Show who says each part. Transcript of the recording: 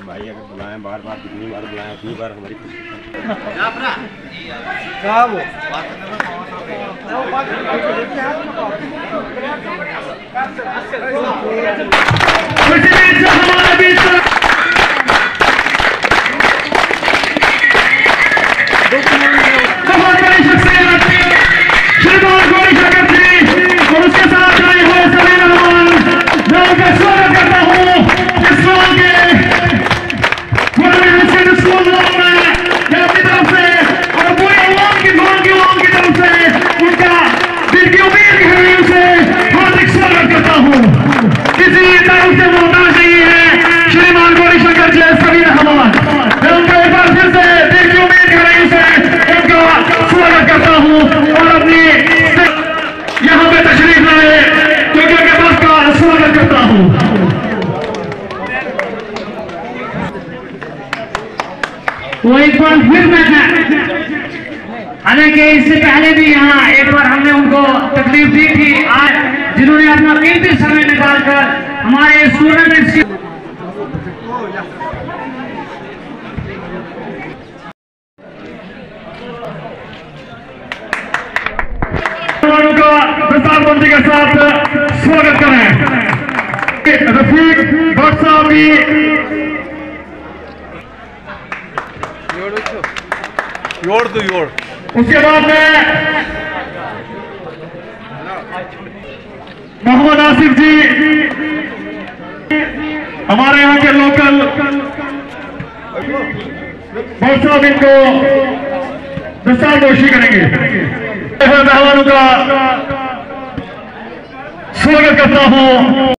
Speaker 1: भाई अगर बुलाएँ बार बार कितनी बार बुलाएँ उतनी बार हमारी
Speaker 2: बहुत और अपनी यहाँ पे तशरीफ़ लाए क्योंकि उनके पास का स्वागत करता हूँ। वो एक बार फिर मैं हालाँकि इससे पहले भी यहाँ एक बार हमने उनको तकलीफ़ दी थी। आज जिन्होंने अपना कीमती समय निकालकर हमारे इस टूर्नामेंट की मेहमानों प्रधानमंत्री के साथ स्वागत करें। रफीक भट्ट साहब भी उसके बाद में मोहम्मद आसिफ जी हमारे यहाँ के लोकल भट्ट साहब इनको विस्तार दोषी करेंगे। मेहमानों का स्वागत करता हूँ